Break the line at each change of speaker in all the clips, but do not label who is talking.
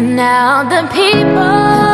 And now the people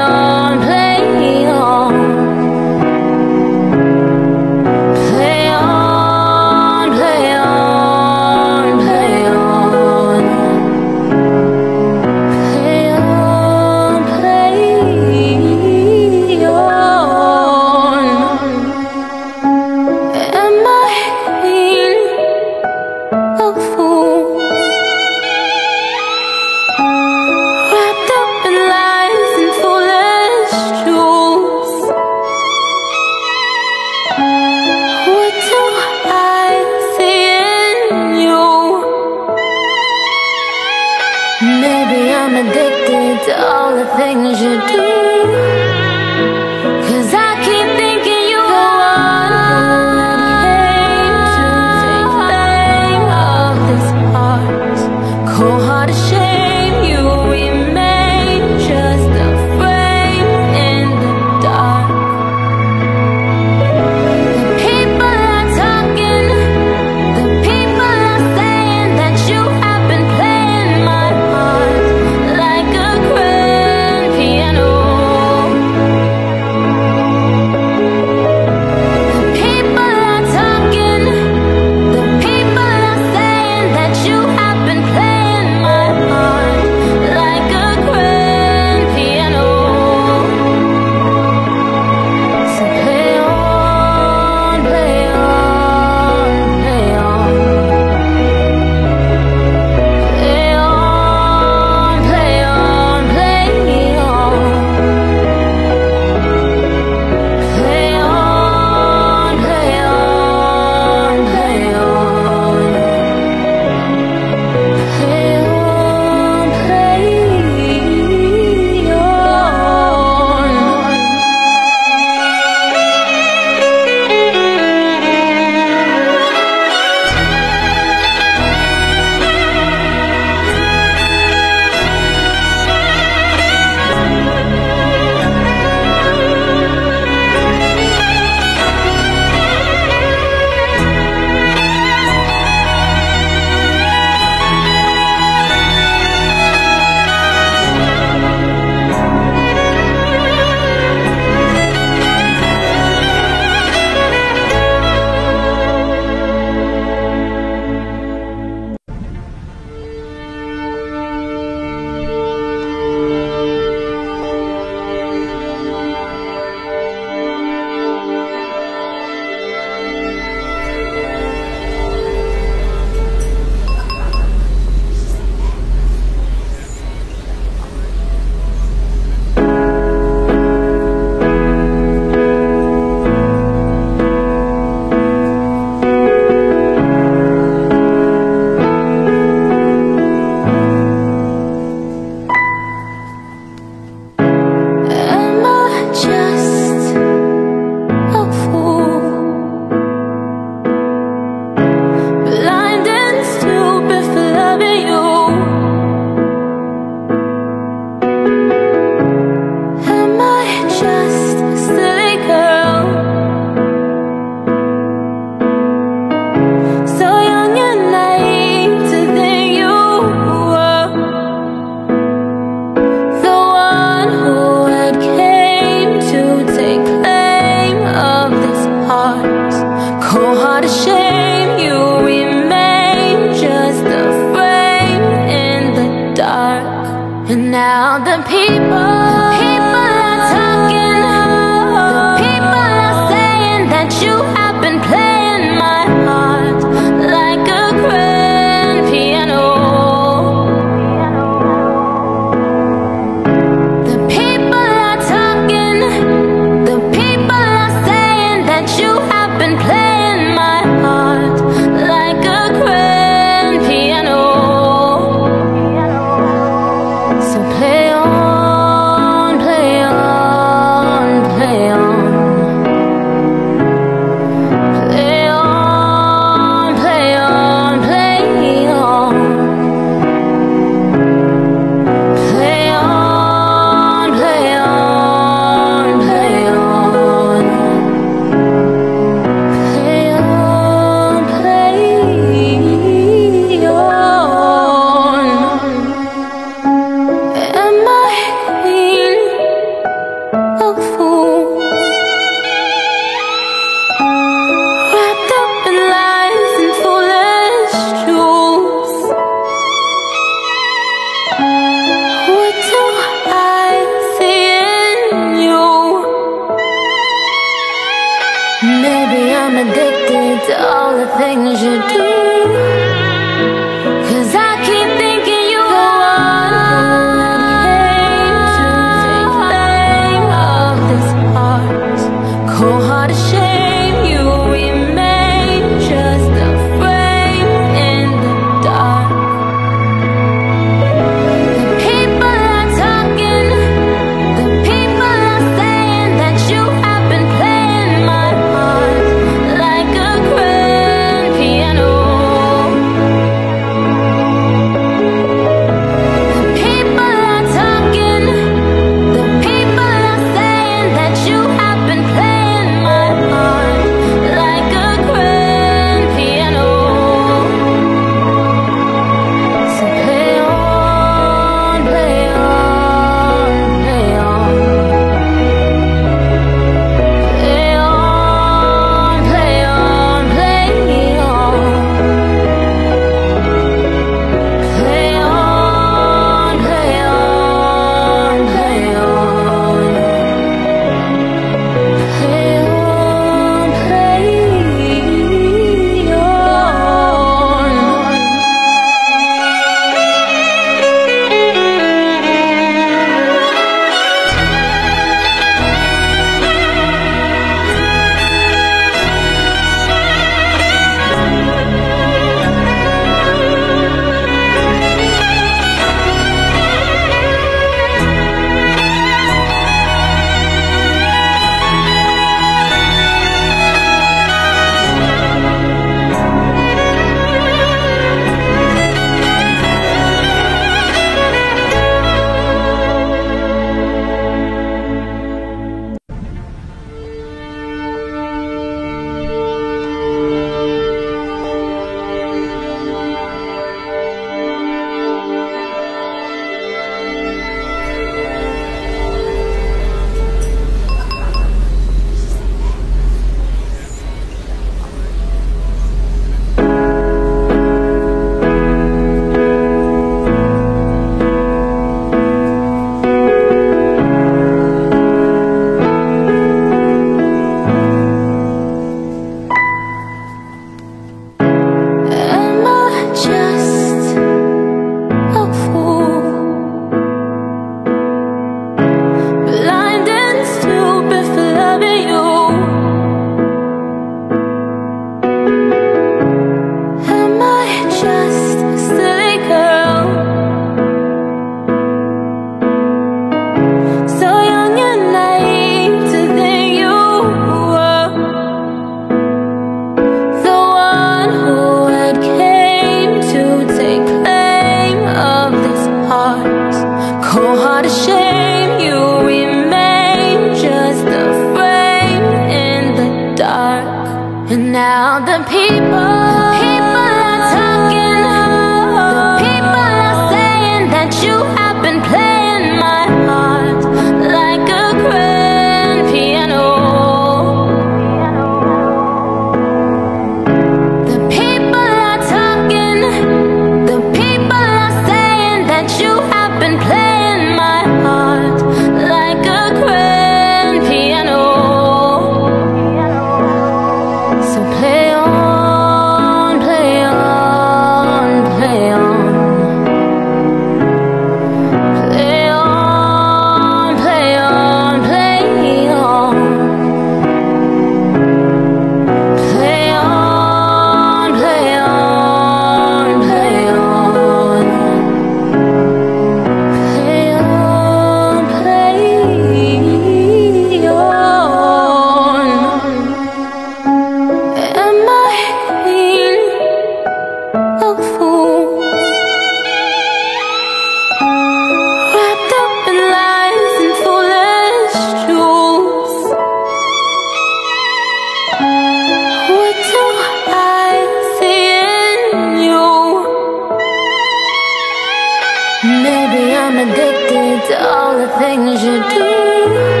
I'm addicted to all the things you do.